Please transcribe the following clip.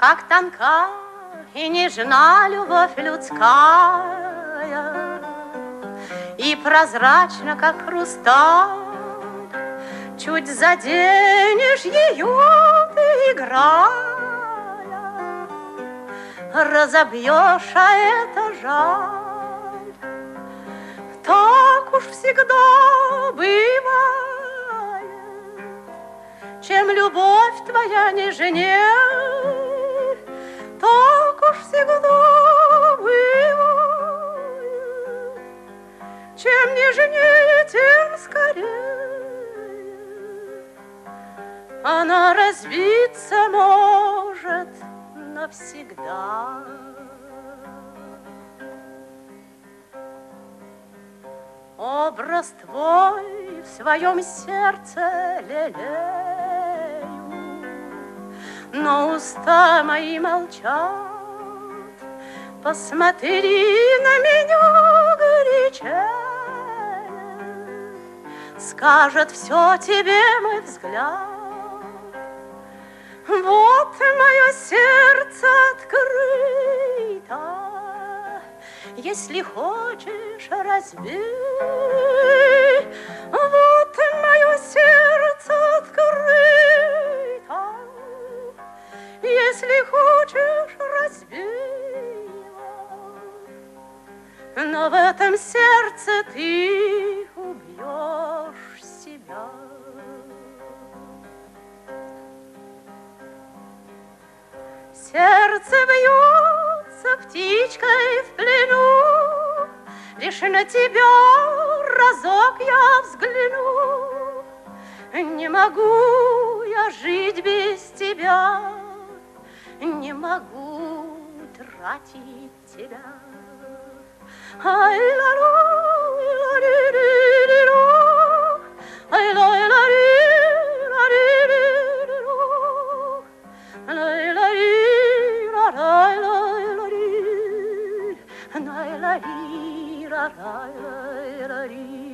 Как тонка и нежна любовь людская, И прозрачно, как хрусталь, Чуть заденешь ее ты, играя, Разобьешь, а это жаль. Так уж всегда бывает, Чем любовь твоя нежнее, Так уж всегда бывает, Чем нежнее, тем скорее она разбиться может навсегда. Образ твой в своем сердце лелею, Но уста мои молчат. Посмотри на меня горячее, Скажет все тебе мой взгляд. Вот мое сердце открыто, Если хочешь, разбей. Вот мое сердце Но в этом сердце ты убьешь себя. Сердце бьется птичкой в плену, Лишь на тебя разок я взгляну. Не могу я жить без тебя, Не могу тратить тебя. la la la la la